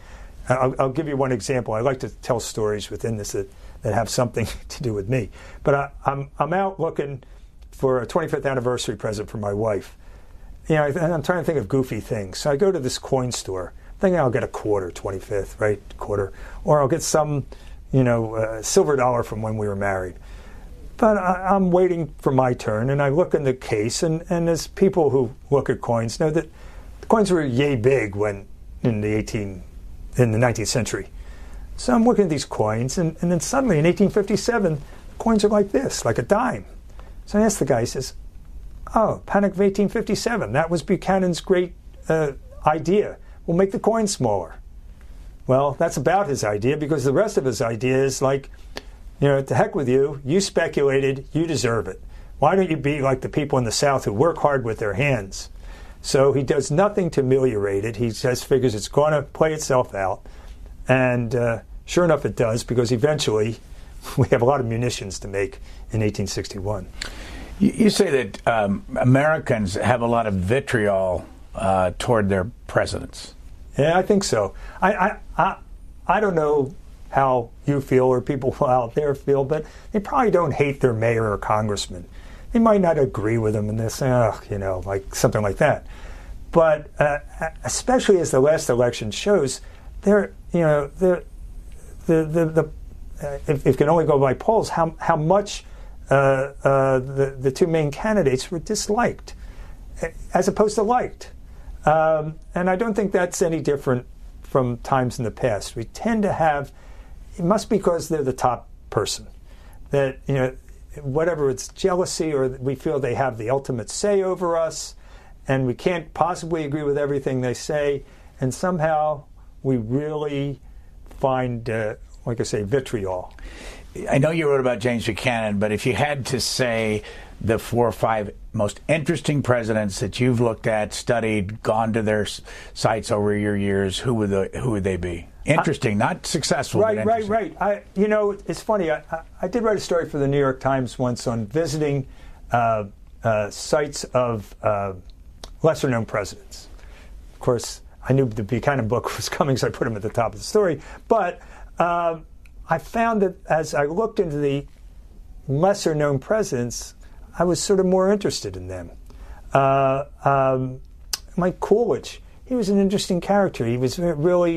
I'll, I'll, give you one example. I like to tell stories within this that, that have something to do with me. But I, I'm I'm out looking for a 25th anniversary present for my wife. You know, and I'm trying to think of goofy things. So I go to this coin store, thinking I'll get a quarter, 25th, right, quarter, or I'll get some, you know, uh, silver dollar from when we were married. But I, am waiting for my turn, and I look in the case, and, and as people who look at coins know that the coins were yay big when in the 18 in the 19th century. So I'm looking at these coins, and, and then suddenly in 1857, coins are like this, like a dime. So I asked the guy, he says, Oh, Panic of 1857. That was Buchanan's great uh, idea. We'll make the coin smaller. Well, that's about his idea because the rest of his idea is like, you know, to heck with you. You speculated, you deserve it. Why don't you be like the people in the South who work hard with their hands? So he does nothing to ameliorate it. He just figures it's going to play itself out. And uh, sure enough, it does because eventually we have a lot of munitions to make in 1861. You, you say that um, Americans have a lot of vitriol uh, toward their presidents. Yeah, I think so. I, I, I, I don't know how you feel or people out there feel, but they probably don't hate their mayor or congressman. They might not agree with them in this, uh, you know, like something like that. But uh, especially as the last election shows, they're, you know, the, the, the, the uh, if, if you can only go by polls, how, how much uh, uh, the, the two main candidates were disliked as opposed to liked. Um, and I don't think that's any different from times in the past. We tend to have, it must be because they're the top person, that, you know, whatever it's jealousy or we feel they have the ultimate say over us and we can't possibly agree with everything they say. And somehow we really find, uh, like I say, vitriol. I know you wrote about James Buchanan, but if you had to say the four or five most interesting presidents that you've looked at, studied, gone to their sites over your years, who would the, who would they be? Interesting, I, not successful. Right, right, right. I, you know, it's funny. I, I, did write a story for the New York Times once on visiting uh, uh, sites of uh, lesser-known presidents. Of course, I knew the Buchanan book was coming, so I put him at the top of the story. But uh, I found that as I looked into the lesser known presidents, I was sort of more interested in them. Uh, um, Mike Coolidge, he was an interesting character. He was really,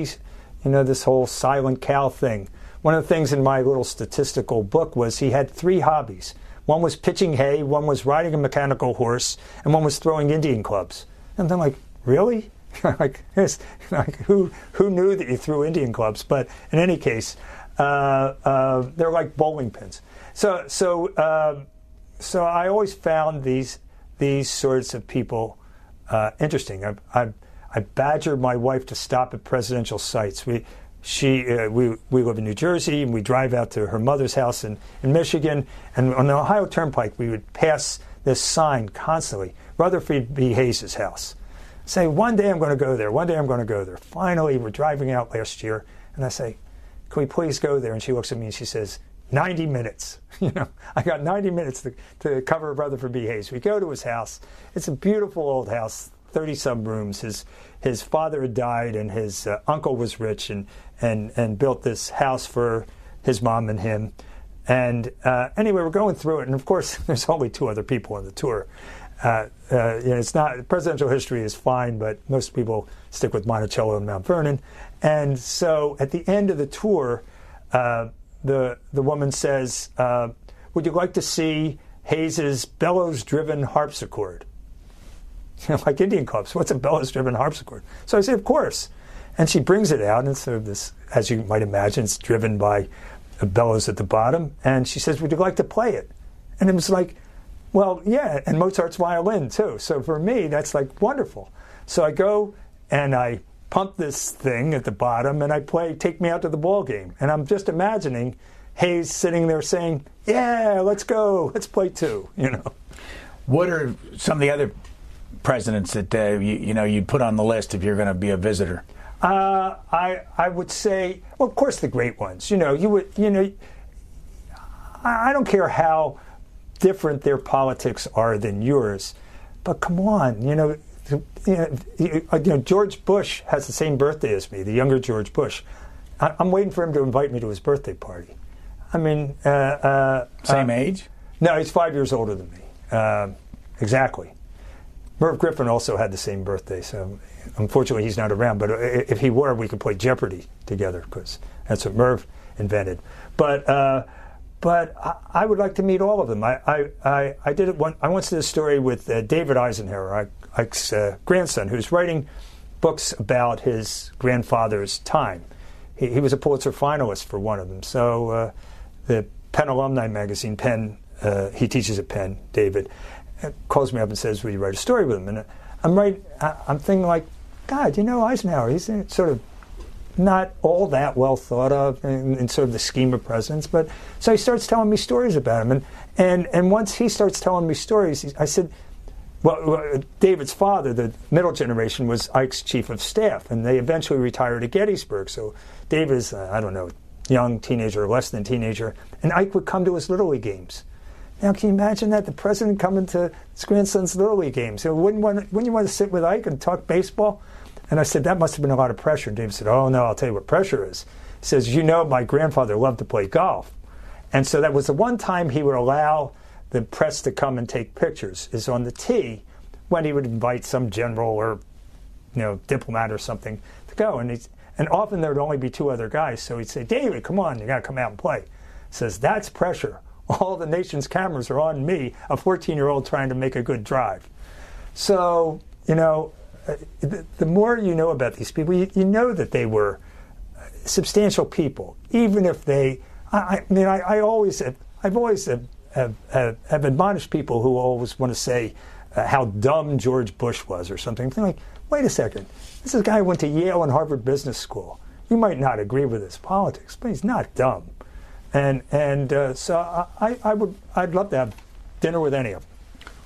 you know, this whole silent Cal thing. One of the things in my little statistical book was he had three hobbies. One was pitching hay, one was riding a mechanical horse, and one was throwing Indian clubs. And I'm like, really? like, like who who knew that you threw Indian clubs? But in any case, uh, uh, they're like bowling pins. So so uh, so I always found these these sorts of people uh, interesting. I, I, I badgered my wife to stop at presidential sites. We she uh, we we live in New Jersey and we drive out to her mother's house in, in Michigan and on the Ohio Turnpike we would pass this sign constantly Rutherford B Hayes' house say, one day I'm going to go there. One day I'm going to go there. Finally, we're driving out last year, and I say, can we please go there? And she looks at me and she says, 90 minutes. You know, I got 90 minutes to, to cover Rutherford B. Hayes. We go to his house. It's a beautiful old house, 30 some rooms. His, his father had died, and his uh, uncle was rich and, and, and built this house for his mom and him. And uh, anyway, we're going through it, and of course, there's only two other people on the tour. Uh, uh, it's not presidential history is fine, but most people stick with Monticello and Mount Vernon. And so, at the end of the tour, uh, the the woman says, uh, "Would you like to see Hayes's bellows-driven harpsichord?" You know, like Indian clubs. What's a bellows-driven harpsichord? So I say, "Of course." And she brings it out, and sort of this, as you might imagine, it's driven by bellows at the bottom. And she says, "Would you like to play it?" And it was like well, yeah, and Mozart's violin too. So for me, that's like wonderful. So I go and I pump this thing at the bottom and I play Take Me Out to the Ball Game. And I'm just imagining Hayes sitting there saying, Yeah, let's go, let's play two, you know. What are some of the other presidents that uh, you, you know you'd put on the list if you're going to be a visitor? Uh, I I would say, well, of course, the great ones. You know, you would, you know, I, I don't care how different their politics are than yours. But come on, you know, you know, George Bush has the same birthday as me, the younger George Bush. I'm waiting for him to invite me to his birthday party. I mean, uh, uh, same uh, age? No, he's five years older than me. Uh, exactly. Merv Griffin also had the same birthday, so unfortunately he's not around. But if he were, we could play Jeopardy together because that's what Merv invented. But uh, but I, I, would like to meet all of them. I I, I, I did it one. I once did a story with uh, David Eisenhower, Ike's uh, grandson, who's writing books about his grandfather's time. He, he, was a Pulitzer finalist for one of them. So uh, the Penn Alumni Magazine, Penn, uh, he teaches at Penn, David, uh, calls me up and says, "Will you write a story with him?" And I'm right. I'm thinking like, God, you know Eisenhower. He's sort of not all that well thought of in, in, sort of the scheme of presidents. But so he starts telling me stories about him, and and and once he starts telling me stories, I said. Well, David's father, the middle generation, was Ike's chief of staff, and they eventually retired at Gettysburg. So David is, uh, I don't know, young teenager or less than teenager, and Ike would come to his Little League games. Now, can you imagine that? The president coming to his grandson's Little League games. So wouldn't, want, wouldn't you want to sit with Ike and talk baseball? And I said, that must have been a lot of pressure. And David said, oh, no, I'll tell you what pressure is. He says, you know, my grandfather loved to play golf. And so that was the one time he would allow the press to come and take pictures, is on the tee when he would invite some general or, you know, diplomat or something to go. And, he's, and often there would only be two other guys. So he'd say, David, come on, you got to come out and play. He says, that's pressure. All the nation's cameras are on me, a 14 year old trying to make a good drive. So, you know, the more you know about these people, you, you know that they were substantial people, even if they. I, I mean, I, I, always I've always have, have, have, have, admonished people who always want to say uh, how dumb George Bush was or something. They're like, wait a second, this is a guy who went to Yale and Harvard Business School. You might not agree with his politics, but he's not dumb. And and uh, so I, I would I'd love to have dinner with any of them.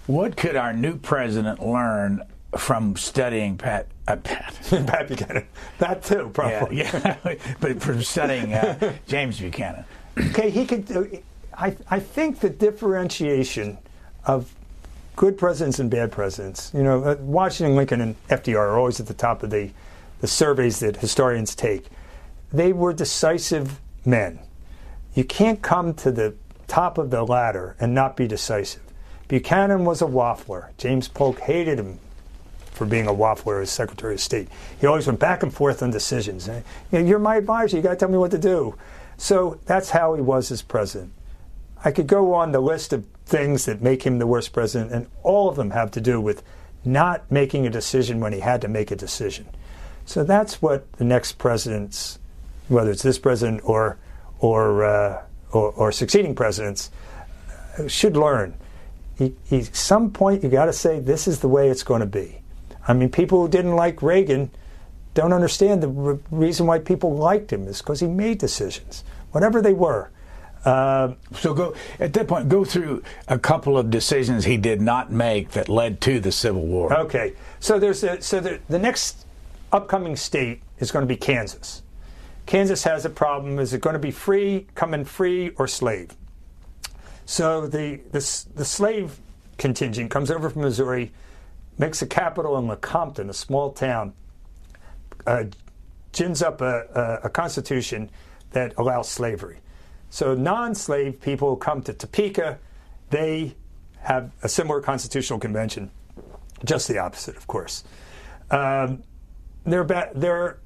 What could our new president learn from studying Pat. Uh, Pat. Pat Buchanan. That too, probably. Yeah, yeah. but from studying uh, James Buchanan. Okay, he could. Uh, I I think the differentiation of good presidents and bad presidents. You know, uh, Washington, Lincoln, and FDR are always at the top of the the surveys that historians take. They were decisive men. You can't come to the top of the ladder and not be decisive. Buchanan was a waffler. James Polk hated him for being a waffler as Secretary of State. He always went back and forth on decisions. Know, you're my advisor. You got to tell me what to do. So that's how he was as president. I could go on the list of things that make him the worst president, and all of them have to do with not making a decision when he had to make a decision. So that's what the next presidents, whether it's this president or or uh, or, or, succeeding presidents, uh, should learn. He, he, some point you got to say this is the way it's going to be. I mean, people who didn't like Reagan don't understand the re- reason why people liked him is because he made decisions, whatever they were. Uh, so go at that point. Go through a couple of decisions he did not make that led to the Civil War. Okay, so there's a, so the, the next upcoming state is going to be Kansas. Kansas has a problem. Is it going to be free, coming free, or slave? So the the, the slave contingent comes over from Missouri makes a capital in Lecompton, a small town, uh, gins up a, a, a, constitution that allows slavery. So non slave people come to Topeka, they have a similar constitutional convention, just the opposite, of course. Um, there, there,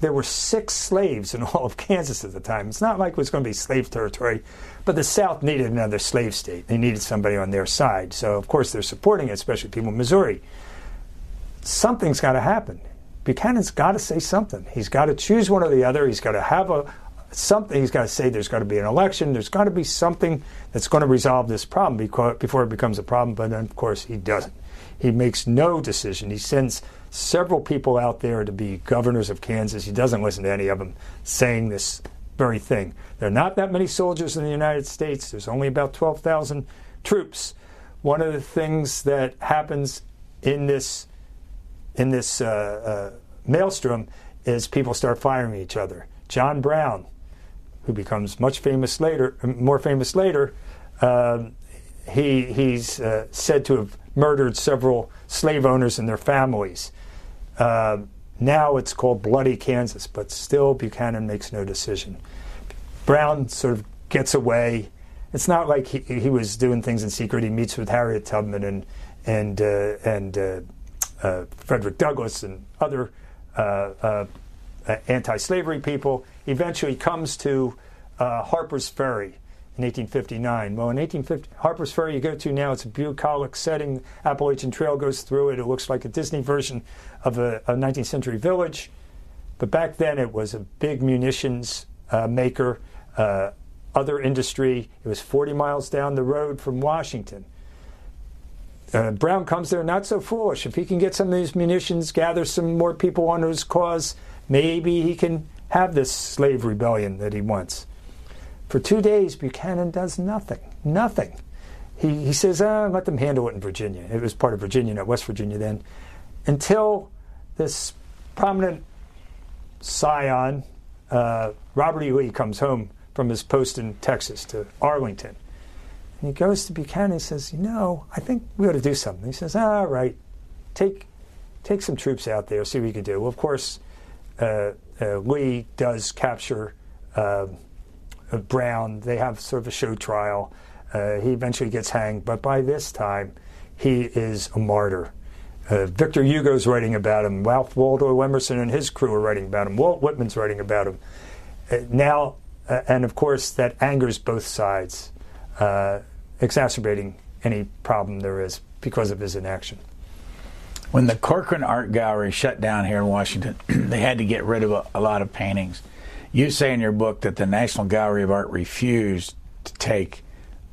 there were six slaves in all of Kansas at the time. It's not like it was going to be slave territory, but the South needed another slave state. They needed somebody on their side. So, of course, they're supporting it, especially people in Missouri. Something's got to happen. Buchanan's got to say something. He's got to choose one or the other. He's got to have a something. He's got to say there's got to be an election. There's got to be something that's going to resolve this problem before it becomes a problem. But then, of course, he doesn't. He makes no decision. He sends several people out there to be governors of Kansas. He doesn't listen to any of them saying this very thing. There are not that many soldiers in the United States. There's only about 12,000 troops. One of the things that happens in this in this uh, uh, maelstrom is people start firing each other. John Brown, who becomes much famous later, more famous later, uh, he he's uh, said to have murdered several slave owners and their families. Uh, now it's called Bloody Kansas, but still Buchanan makes no decision. Brown sort of gets away, it's not like he, he was doing things in secret. He meets with Harriet Tubman and and uh, and uh, uh, Frederick Douglass and other uh, uh, anti-slavery people. Eventually, comes to Harper's Ferry in 1859. Well, in 1850, Harper's Ferry you go to now, it's a bucolic setting. Appalachian Trail goes through it. It looks like a Disney version of a, a 19th century village. But back then, it was a big munitions maker other industry. It was 40 miles down the road from Washington. Uh, Brown comes there not so foolish. If he can get some of these munitions, gather some more people on his cause, maybe he can have this slave rebellion that he wants. For two days, Buchanan does nothing. Nothing. He, he says, ah, let them handle it in Virginia. It was part of Virginia, not West Virginia then. Until this prominent scion, uh, Robert E. Lee, comes home from his post in Texas to Arlington. And he goes to Buchanan and says, You know, I think we ought to do something. He says, All right, take, take some troops out there, see what you can do. Well, of course, uh, uh, Lee does capture uh, Brown. They have sort of a show trial. Uh, he eventually gets hanged, but by this time, he is a martyr. Uh, Victor Hugo's writing about him. Ralph Waldo Emerson and his crew are writing about him. Walt Whitman's writing about him. Uh, now, and of course, that angers both sides exacerbating any problem there is because of his inaction. When the Corcoran Art Gallery shut down here in Washington, they had to get rid of a, a, lot of paintings. You say in your book that the National Gallery of Art refused to take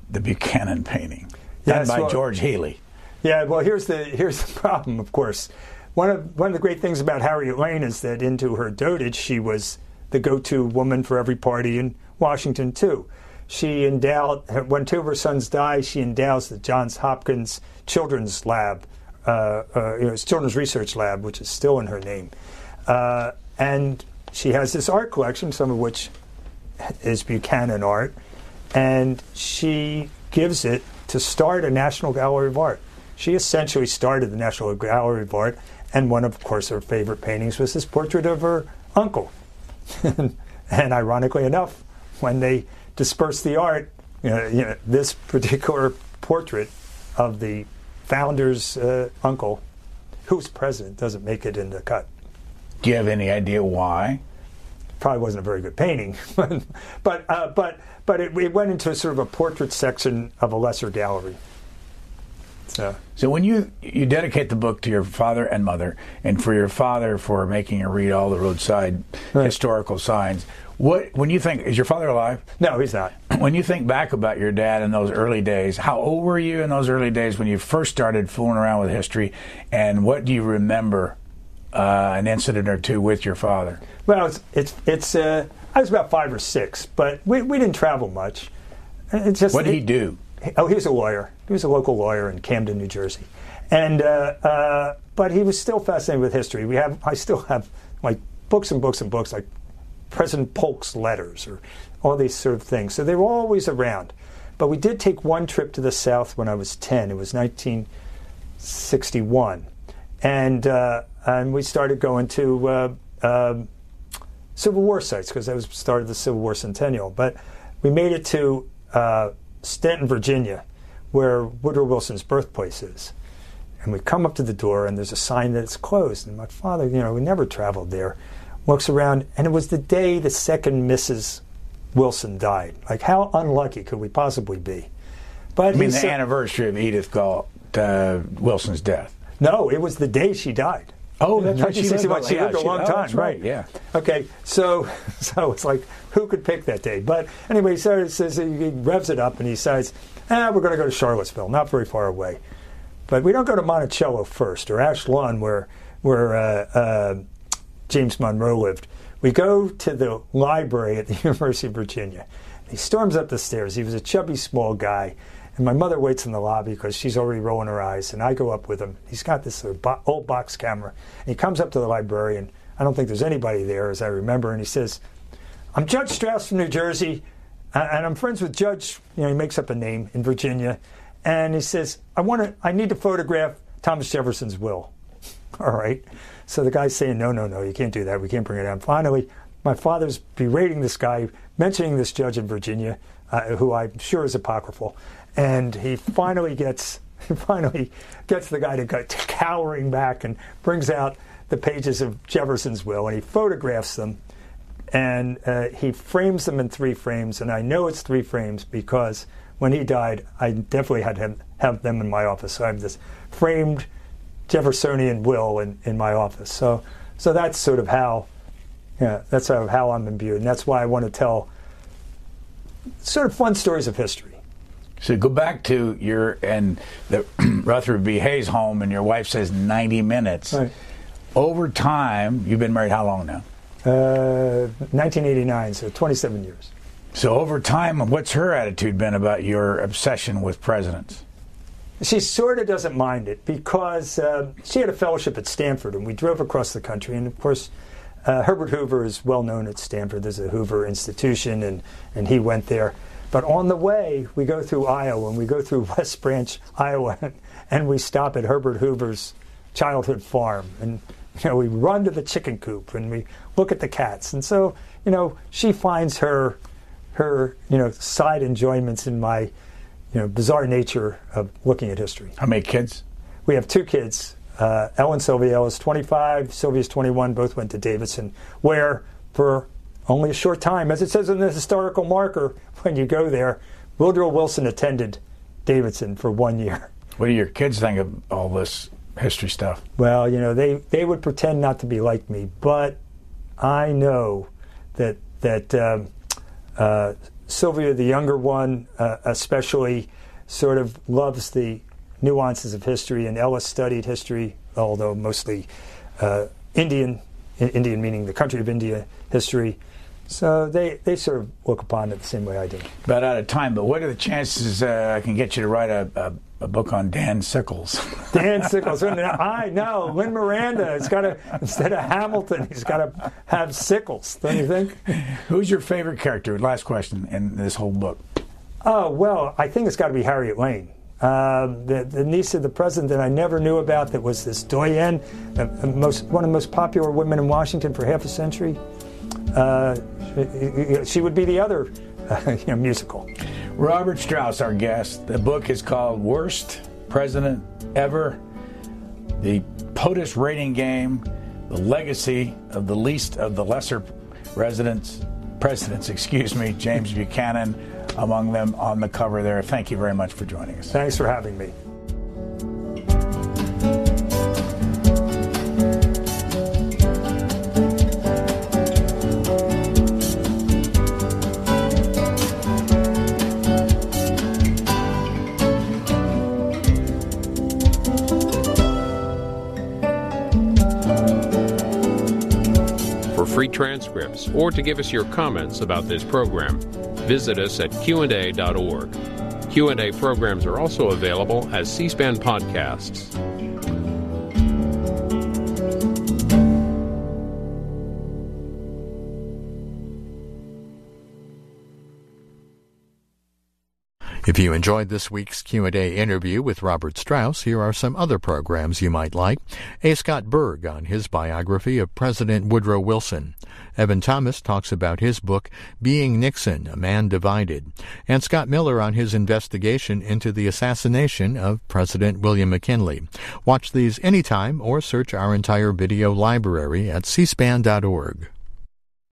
the Buchanan painting done by well, George Healy. Yeah, well, here's the here's the problem. Of course, one of one of the great things about Harriet Lane is that into her dotage, she was the go-to woman for every party in Washington too she endowed, when two of her sons die, she endows the Johns Hopkins Children's Lab, uh, uh, you know, Children's Research Lab, which is still in her name. Uh, and she has this art collection, some of which is Buchanan art, and she gives it to start a National Gallery of Art. She essentially started the National Gallery of Art, and one of, of course, her favorite paintings was this portrait of her uncle. and ironically enough, when they disperse the art, you know, you know, this particular portrait of the founder's uh, uncle, who's president, doesn't make it in the cut. Do you have any idea why? Probably wasn't a very good painting, but uh, but but it, it, went into sort of a portrait section of a lesser gallery. So. so when you you dedicate the book to your father and mother, and for your father for making you read all the roadside right. historical signs, what when you think is your father alive? No, he's not. When you think back about your dad in those early days, how old were you in those early days when you first started fooling around with history, and what do you remember uh, an incident or two with your father? Well, it's it's, it's uh, I was about five or six, but we, we didn't travel much. It's just what did it, he do? Oh, he was a lawyer. He was a local lawyer in Camden, New Jersey, and uh, uh but he was still fascinated with history. We have I still have like books and books and books like President Polk's letters or all these sort of things. So they were always around. But we did take one trip to the South when I was 10. It was 1961. And, uh, and we started going to uh, uh, Civil War sites because that was started the Civil War Centennial. But we made it to uh, Staunton, Virginia, where Woodrow Wilson's birthplace is. And we come up to the door, and there's a sign that it's closed. And my father, you know, we never traveled there looks around, and it was the day the second Mrs. Wilson died. Like, how unlucky could we possibly be? But I mean, the anniversary of Edith Galt uh, Wilson's death. No, it was the day she died. Oh, that's right. She, lived, she lived yeah, a long oh, time, right. right? Yeah. Okay, so so it's like who could pick that day? But anyway, so he says he revs it up and he says, "Ah, we're going to go to Charlottesville, not very far away." But we don't go to Monticello first or Ash Lawn, where where uh, uh, James Monroe lived. We go to the library at the University of Virginia. He storms up the stairs. He was a chubby, small guy. And my mother waits in the lobby because she's already rolling her eyes. And I go up with him. He's got this old box camera. And he comes up to the librarian. I don't think there's anybody there, as I remember. And he says, I'm Judge Strauss from New Jersey. And I'm friends with Judge, you know, he makes up a name in Virginia. And he says, I want to, I need to photograph Thomas Jefferson's will. All right. So the guy's saying, no, no, no, you can't do that. We can't bring it down. Finally, my father's berating this guy, mentioning this judge in Virginia. uh, who I'm sure is apocryphal, and he finally gets he finally gets the guy to go cowering back and brings out the pages of Jefferson's will, and he photographs them, and uh, he frames them in three frames, and I know it's three frames because when he died, I definitely had to have them in my office. So I have this framed Jeffersonian will in, in my office. So so that's sort of how yeah, that's sort of how I'm imbued, and that's why I want to tell sort of fun stories of history. So go back to your and the Rutherford B. Hayes home, and your wife says 90 minutes. Right. Over time, you've been married how long now? Uh, 1989, so 27 years. So over time, what's her attitude been about your obsession with presidents? She sort of doesn't mind it because uh, she had a fellowship at Stanford, and we drove across the country. And of course, uh, Herbert Hoover is well known at Stanford. There's a Hoover Institution, and, and he went there. But on the way, we go through Iowa, and we go through West Branch, Iowa, and we stop at Herbert Hoover's childhood farm. And you know, we run to the chicken coop, and we look at the cats. And so, you know, she finds her her you know side enjoyments in my you know, bizarre nature of looking at history. How many kids? We have two kids. Uh, Ellen Sylvia. is 25, Sylvia's 21. Both went to Davidson, where for only a short time, as it says in the historical marker, when you go there, Woodrow Wilson attended Davidson for one year. What do your kids think of all this history stuff? Well, you know, they, they would pretend not to be like me, but I know that that um, uh, Sylvia, the younger one, uh, especially, sort of loves the nuances of history, and Ella studied history, although mostly uh, Indian, Indian meaning the country of India history. So they, they sort of look upon it the same way I do. About out of time, but what are the chances uh, I can get you to write a, a, a book on Dan Sickles? Dan Sickles. I know. Lin Miranda has got to, instead of Hamilton, he's got to have Sickles, don't you think? Who's your favorite character? Last question in this whole book. Oh, well, I think it's got to be Harriet Lane. Uh, the, the, niece of the president that I never knew about that was this doyen, most, one of the most popular women in Washington for half a century. Uh, she would be the other uh, you know, musical. Robert Strauss, our guest. The book is called Worst President Ever The POTUS Rating Game, The Legacy of the Least of the Lesser Residents, Presidents, excuse me, James Buchanan, among them on the cover there. Thank you very much for joining us. Thanks for having me. Transcripts, or to give us your comments about this program, visit us at qanda.org. Q&A programs are also available as C-SPAN podcasts. If you enjoyed this week's Q&A interview with Robert Strauss, here are some other programs you might like. A. Scott Berg on his biography of President Woodrow Wilson. Evan Thomas talks about his book, Being Nixon, A Man Divided. And Scott Miller on his investigation into the assassination of President William McKinley. Watch these anytime or search our entire video library at cspan.org.